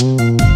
you